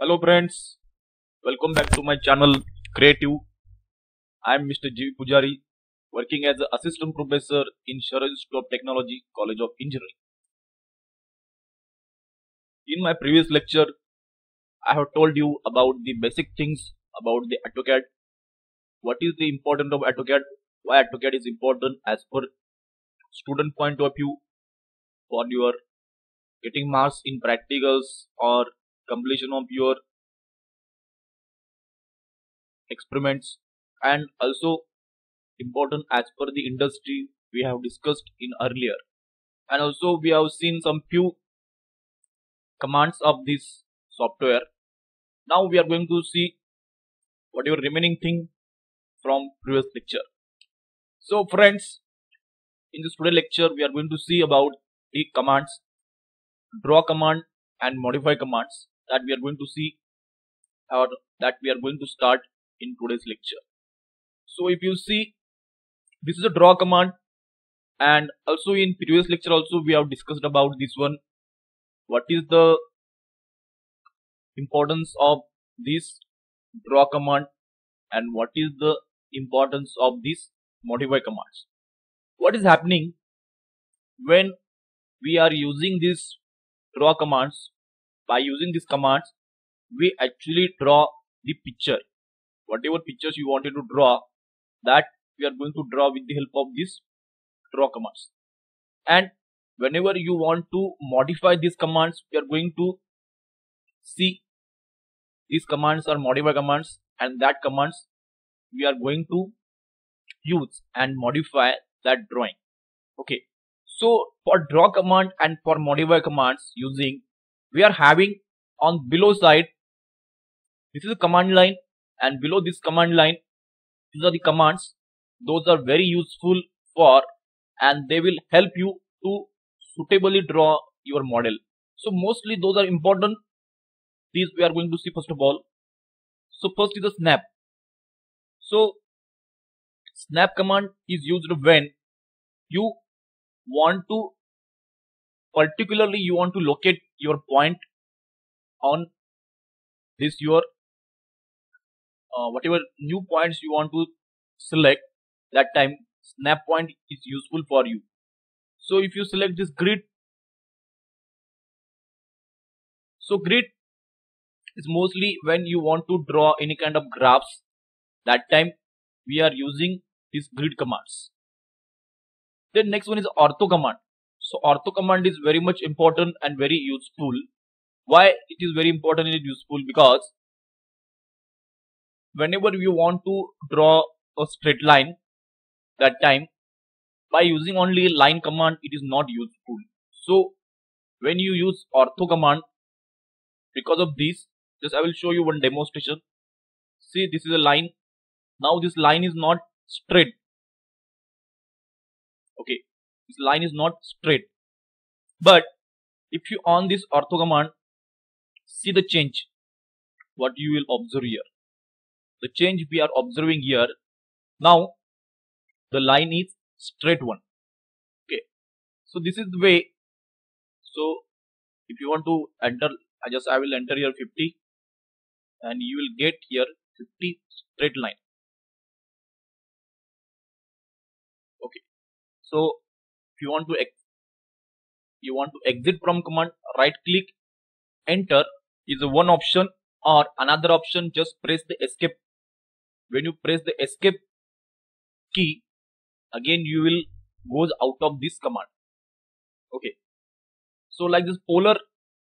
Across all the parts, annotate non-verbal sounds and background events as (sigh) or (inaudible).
Hello friends, welcome back to my channel Creative. I am Mr. G. Pujari, working as an assistant professor in Sharad Stop Technology College of Engineering. In my previous lecture, I have told you about the basic things about the AutoCAD. What is the importance of AutoCAD? Why AutoCAD is important as per student point of view for your getting marks in practicals or completion of your experiments. And also important as per the industry we have discussed in earlier. And also we have seen some few commands of this software. Now we are going to see whatever remaining thing from previous lecture. So friends in this today lecture we are going to see about the commands draw command and modify commands that we are going to see or that we are going to start in today's lecture. So if you see this is a draw command and also in previous lecture also we have discussed about this one what is the importance of this draw command and what is the importance of this modify commands. What is happening when we are using these draw commands by using these commands we actually draw the picture. Whatever pictures you wanted to draw that we are going to draw with the help of these draw commands. And whenever you want to modify these commands we are going to see these commands are modify commands and that commands we are going to use and modify that drawing. Okay. So for draw command and for modify commands using we are having on below side this is a command line and below this command line these are the commands. Those are very useful for and they will help you to suitably draw your model. So mostly those are important. These we are going to see first of all. So first is the snap. So snap command is used when you want to particularly you want to locate your point on this your uh, whatever new points you want to select that time snap point is useful for you. So if you select this grid so grid is mostly when you want to draw any kind of graphs that time we are using these grid commands. Then next one is ortho command so ortho command is very much important and very useful. Why it is very important and useful? Because whenever you want to draw a straight line, that time by using only line command it is not useful. So when you use ortho command, because of this, just I will show you one demonstration. See this is a line. Now this line is not straight. Okay, this line is not straight. But if you on this ortho command see the change. What you will observe here. The change we are observing here. Now the line is straight one. Okay. So this is the way. So if you want to enter i just i will enter here 50 and you will get here 50 straight line. Okay. So if you want to you want to exit from command right click enter is one option or another option. Just press the escape. When you press the escape key again you will goes out of this command. Okay. So like this polar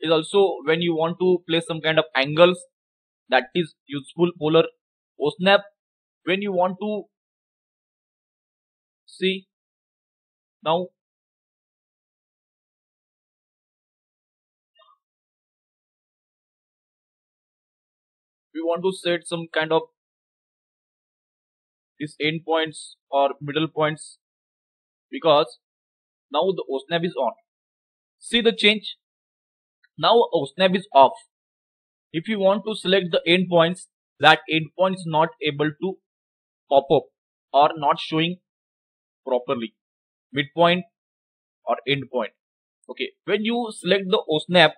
is also when you want to place some kind of angles that is useful polar. O snap when you want to see now we want to set some kind of these endpoints or middle points because now the OSNAP is on. See the change? Now OSNAP is off. If you want to select the endpoints, that endpoint is not able to pop up or not showing properly. Midpoint or endpoint. Okay, when you select the OSNAP,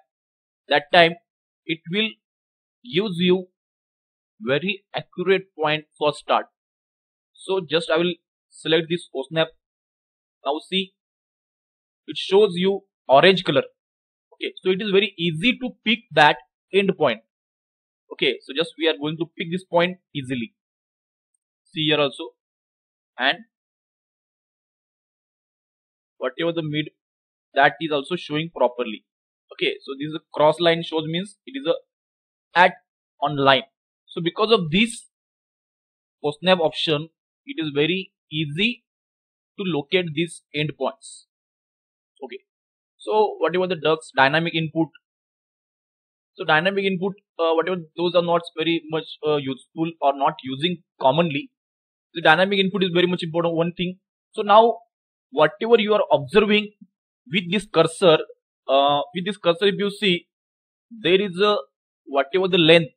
that time it will gives you very accurate point for start. So just I will select this OSNAP. Now see, it shows you orange color. Okay, so it is very easy to pick that end point. Okay, so just we are going to pick this point easily. See here also, and whatever the mid that is also showing properly. Okay, so this is a cross line shows means it is a at on line. So because of this OSNAP option, it is very easy to locate these endpoints. Okay. So whatever the DUCS dynamic input. So dynamic input, uh, whatever those are not very much uh, useful or not using commonly. The dynamic input is very much important one thing. So now whatever you are observing with this cursor, uh, with this cursor if you see, there is a whatever the length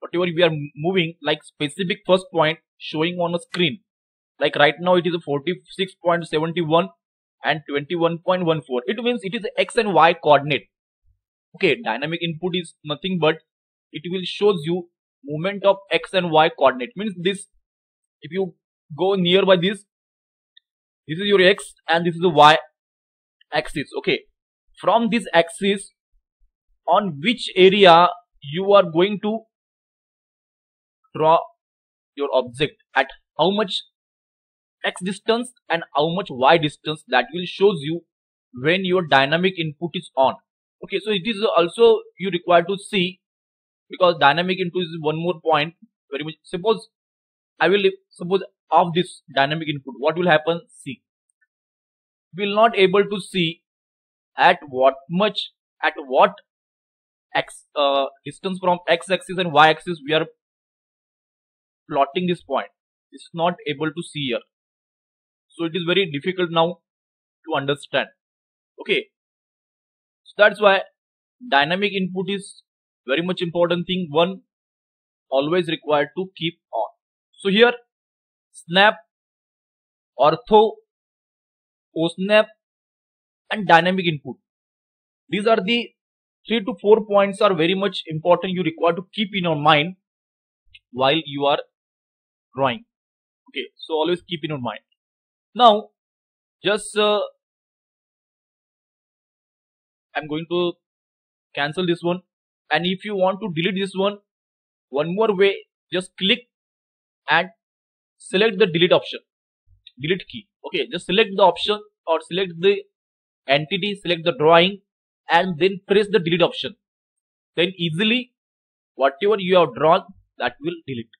whatever we are moving like specific first point showing on a screen. Like right now it is a 46.71 and 21.14 it means it is x and y coordinate. Okay dynamic input is nothing but it will shows you movement of x and y coordinate. Means this if you go nearby this this is your x and this is the y axis okay. From this axis on which area you are going to draw your object? At how much x distance and how much y distance? That will shows you when your dynamic input is on okay. So it is also you require to see because dynamic input is one more point. Very much suppose i will suppose of this dynamic input what will happen? See we will not able to see at what much at what x uh, distance from x axis and y axis we are plotting this point. It's not able to see here. So it is very difficult now to understand. Okay. So that's why dynamic input is very much important thing. One always required to keep on. So here snap ortho osnap and dynamic input. These are the three to four points are very much important you require to keep in your mind while you are drawing. Okay so always keep in your mind. Now just uh, i'm going to cancel this one. And if you want to delete this one one more way just click and select the delete option. Delete key. Okay just select the option or select the entity select the drawing and then press the delete option. Then easily whatever you have drawn that will delete.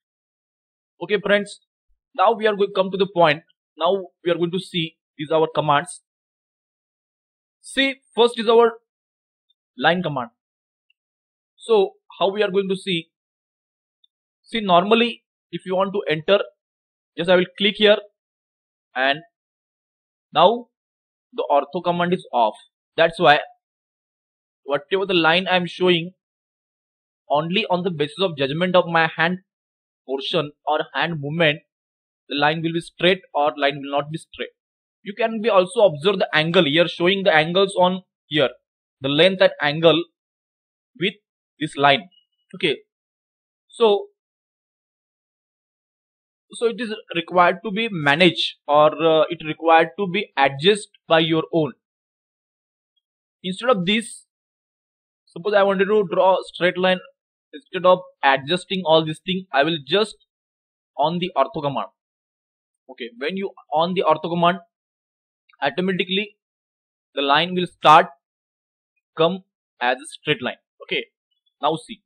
Okay friends now we are going to come to the point. Now we are going to see these our commands. See first is our line command. So how we are going to see? See normally if you want to enter just I will click here. And now the ortho command is off. That's why whatever the line I am showing only on the basis of judgment of my hand portion or hand movement the line will be straight or line will not be straight. You can be also observe the angle here showing the angles on here the length and angle with this line. Okay. So so it is required to be managed or uh, it required to be adjusted by your own. Instead of this suppose i wanted to draw a straight line. Instead of adjusting all these things i will just on the ortho command. Okay when you on the ortho command automatically the line will start come as a straight line. Okay now see.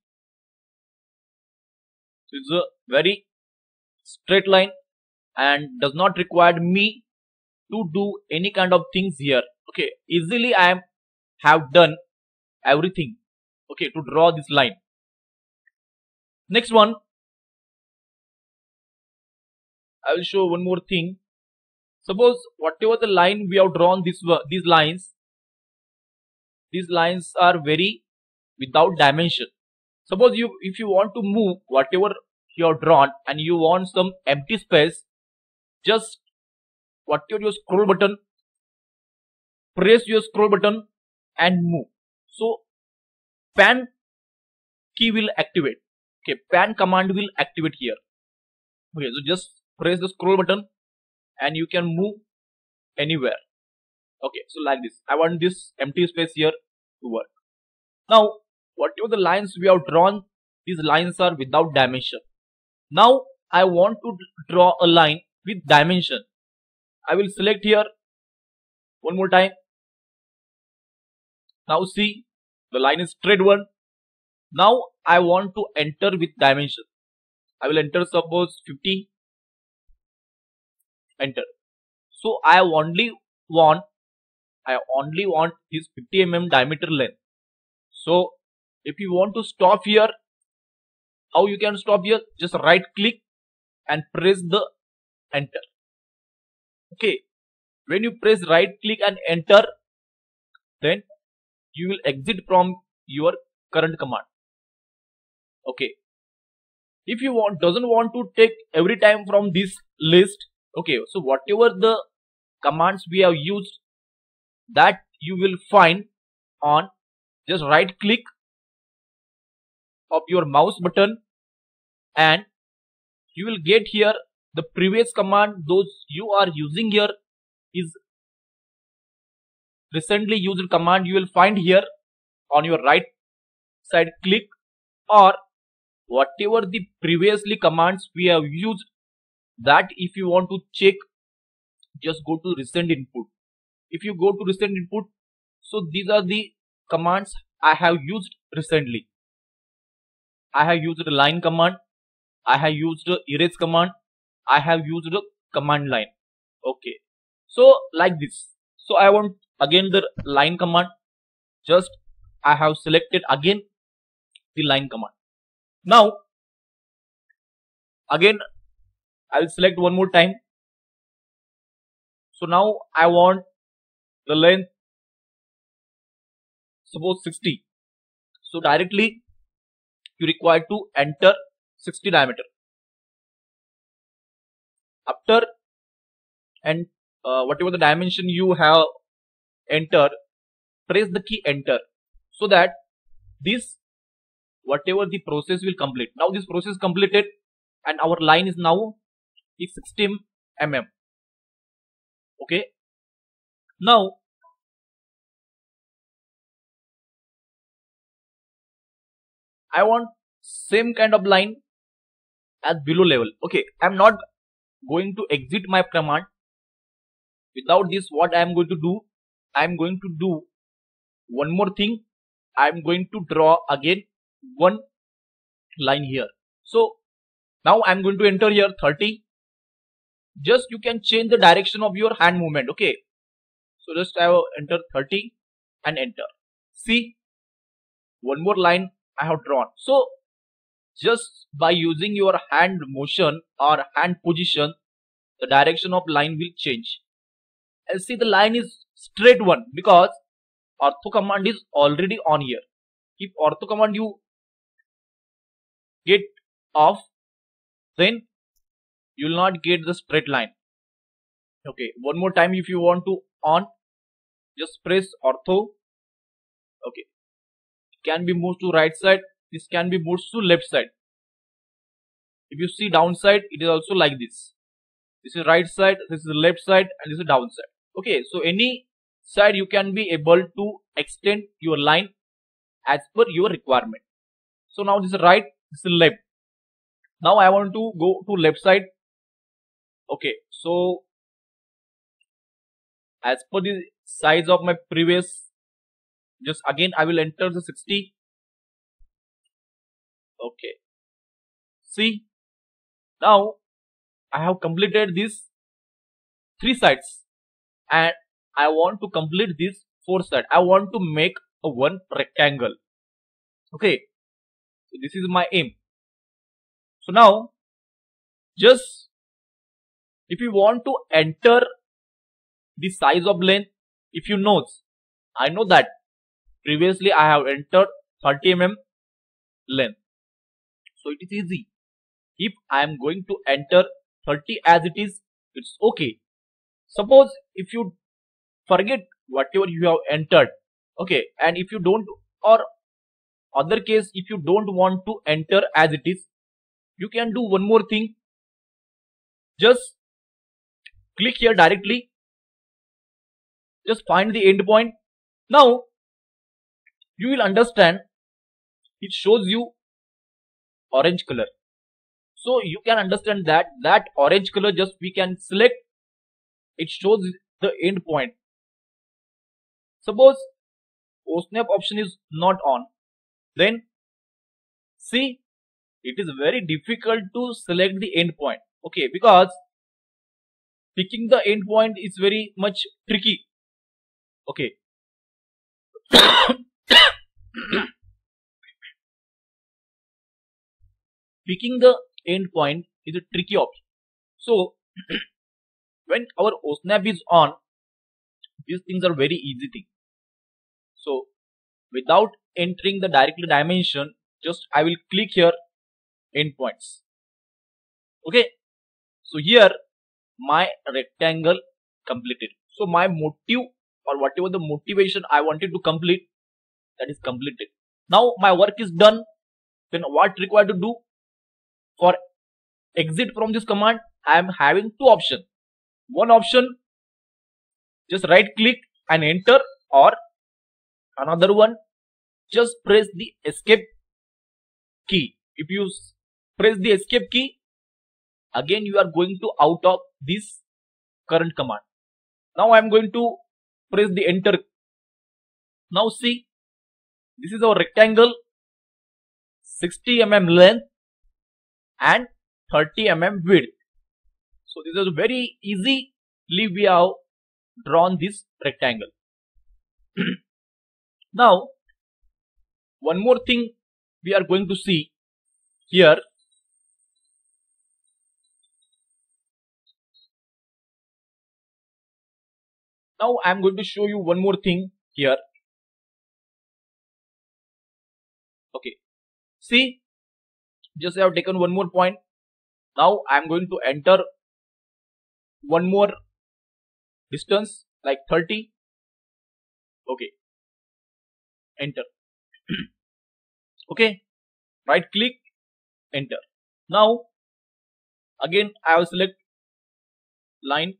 So it's a very straight line and does not require me to do any kind of things here okay easily i am have done everything okay to draw this line next one I will show one more thing. Suppose whatever the line we have drawn this these lines, these lines are very without dimension. Suppose you if you want to move whatever you have drawn and you want some empty space, just whatever your scroll button, press your scroll button and move. So pan key will activate. Okay pan command will activate here. Okay so just press the scroll button and you can move anywhere. Okay so like this. I want this empty space here to work. Now whatever the lines we have drawn these lines are without dimension now i want to draw a line with dimension. I will select here one more time. Now see the line is straight one. Now i want to enter with dimension. I will enter suppose 50 enter. So i only want i only want this 50 mm diameter length. So if you want to stop here how you can stop here? Just right click and press the enter. Okay. When you press right click and enter then you will exit from your current command. Okay. If you want doesn't want to take every time from this list okay so whatever the commands we have used that you will find on just right click of your mouse button and you will get here the previous command those you are using here is recently used command you will find here. On your right side click or whatever the previously commands we have used that if you want to check just go to recent input. If you go to recent input so these are the commands i have used recently i have used line command. I have used erase command. I have used the command line. Okay. So like this. So i want again the line command. Just i have selected again the line command. Now again I will select one more time. So now I want the length suppose 60. So directly you require to enter 60 diameter. After and uh, whatever the dimension you have enter press the key enter so that this whatever the process will complete. Now this process completed and our line is now is 60 mm okay now I want same kind of line as below level. Okay I'm not going to exit my command. Without this what I am going to do I am going to do one more thing. I am going to draw again one line here. So now I'm going to enter here 30 just you can change the direction of your hand movement okay? So just I will enter 30 and enter. See? One more line I have drawn. So just by using your hand motion or hand position the direction of line will change. And see the line is straight one because ortho command is already on here. If ortho command you get off then you will not get the straight line. Okay one more time if you want to on just press ortho. Okay can be moved to right side this can be moved to left side. If you see downside it is also like this. This is right side this is left side and this is downside okay so any side you can be able to extend your line as per your requirement. So now this is right this is left. Now i want to go to left side. Okay so as per the size of my previous just again I will enter the 60 okay. See? Now I have completed these three sides. And I want to complete this fourth side I want to make a one rectangle. Okay. So this is my aim. So now just if you want to enter the size of length if you know I know that previously I have entered 30 mm length. So it is easy. If I am going to enter 30 as it is it's okay. Suppose if you forget whatever you have entered okay and if you don't or other case if you don't want to enter as it is you can do one more thing. Just click here directly. Just find the endpoint now you will understand. It shows you orange color. So you can understand that that orange color just we can select. It shows the endpoint suppose OSNAP option is not on. Then see it is very difficult to select the endpoint okay because picking the endpoint is very much tricky. Okay (coughs) (coughs) (coughs) (coughs) picking the endpoint is a tricky option. So (coughs) when our OSNAP is on these things are very easy thing. So without entering the directly dimension just I will click here endpoints okay? So here my rectangle completed. So my motive or whatever the motivation I wanted to complete that is completed now my work is done. Then what required to do? For exit from this command I am having two options. One option just right click and enter or another one just press the escape key. If you press the escape key again you are going to out of this current command. Now i am going to press the enter. Now see this is our rectangle 60 mm length and 30 mm width. So this is very easily we have drawn this rectangle. (clears throat) Now one more thing we are going to see here. Now I am going to show you one more thing here see just I have taken one more point. Now I am going to enter one more distance like 30 okay. Enter. (clears throat) Okay. Right click enter. Now again I will select line.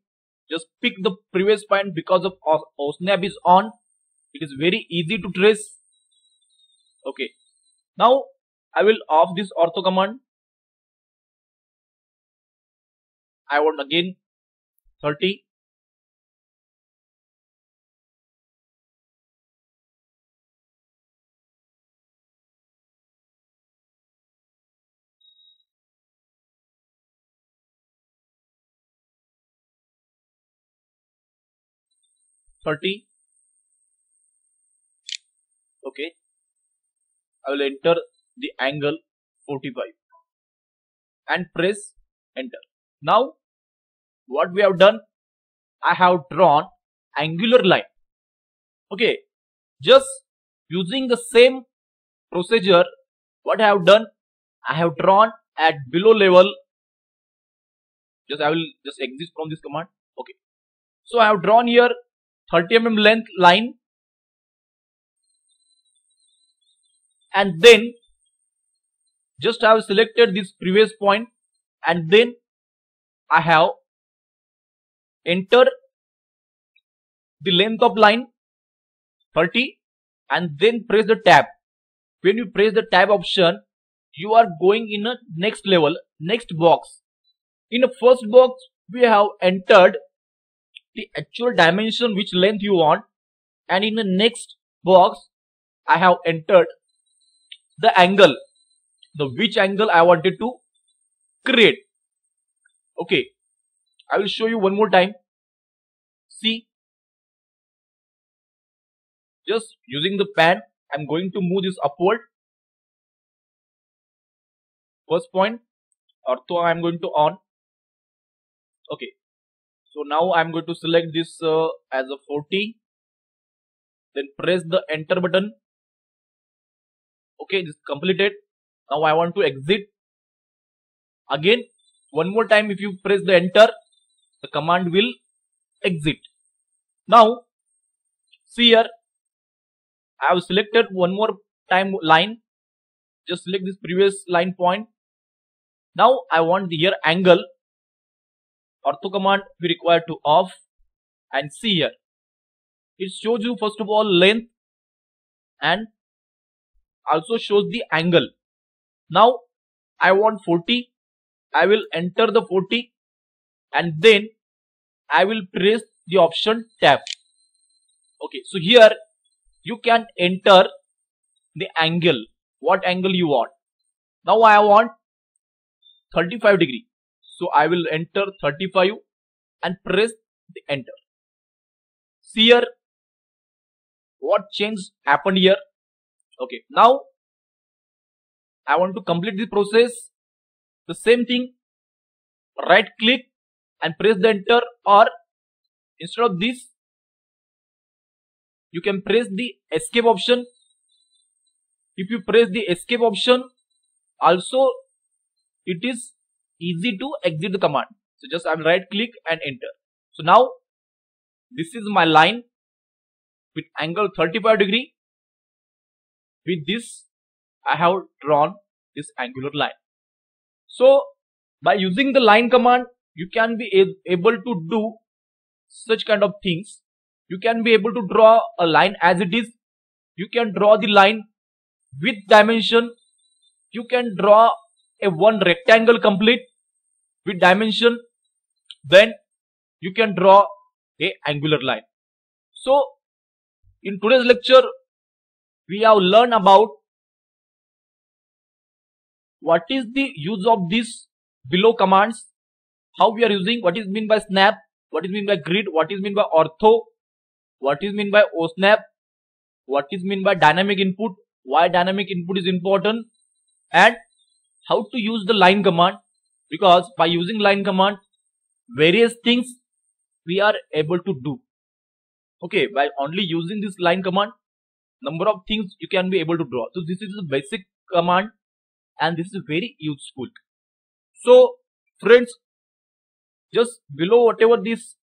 Just pick the previous point because of OSNAP is on. It is very easy to trace. Okay. Now I will off this ortho command. I want again 30 30 okay. I will enter the angle 45 and press enter. Now what we have done I have drawn angular line. Okay just using the same procedure what I have done I have drawn at below level. Just I will just exit from this command. Okay. So I have drawn here 30 mm length line. And then just I have selected this previous point and then I have entered the length of line 30 and then press the tab. When you press the tab option you are going in a next level next box. In the first box we have entered the actual dimension which length you want. And in the next box I have entered the angle the which angle I wanted to create. Okay. I will show you one more time. See? Just using the pen I'm going to move this upward. First point ortho I'm going to on. Okay. So now I'm going to select this uh, as a 40 then press the enter button. Okay this completed now I want to exit. Again one more time if you press the enter the command will exit. Now see here. I have selected one more time line. Just select this previous line point. Now I want the here angle. Ortho command we require to off. And see here. It shows you first of all length. And also shows the angle now I want 40 I will enter the 40 and then I will press the option tab. Okay so here you can enter the angle. What angle you want. Now I want 35 degree. So I will enter 35 and press the enter. See here what change happened here? Okay now I want to complete the process. The same thing. Right click and press the enter or instead of this you can press the escape option. If you press the escape option also it is easy to exit the command. So just i will right click and enter. So now this is my line with angle 35 degree. With this i have drawn this angular line. So by using the line command you can be able to do such kind of things. You can be able to draw a line as it is. You can draw the line with dimension. You can draw a one rectangle complete with dimension. Then you can draw a angular line. So in today's lecture we have learned about what is the use of these below commands? How we are using? What is mean by snap? What is mean by grid? What is mean by ortho? What is mean by osnap what is mean by dynamic input? Why dynamic input is important? And how to use the line command? Because by using line command various things we are able to do. Okay by only using this line command number of things you can be able to draw. So this is the basic command and this is very useful. So friends just below whatever this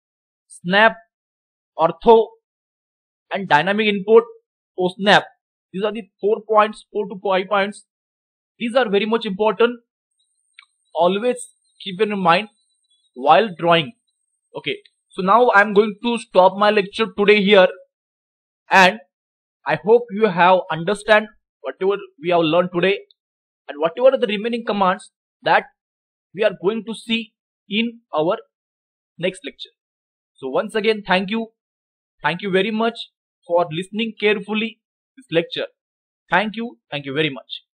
snap ortho and dynamic input or snap these are the four points four to five points. These are very much important. Always keep in mind while drawing. Okay so now i'm going to stop my lecture today here and i hope you have understand whatever we have learned today and whatever are the remaining commands that we are going to see in our next lecture. So once again, thank you. Thank you very much for listening carefully this lecture. Thank you. Thank you very much.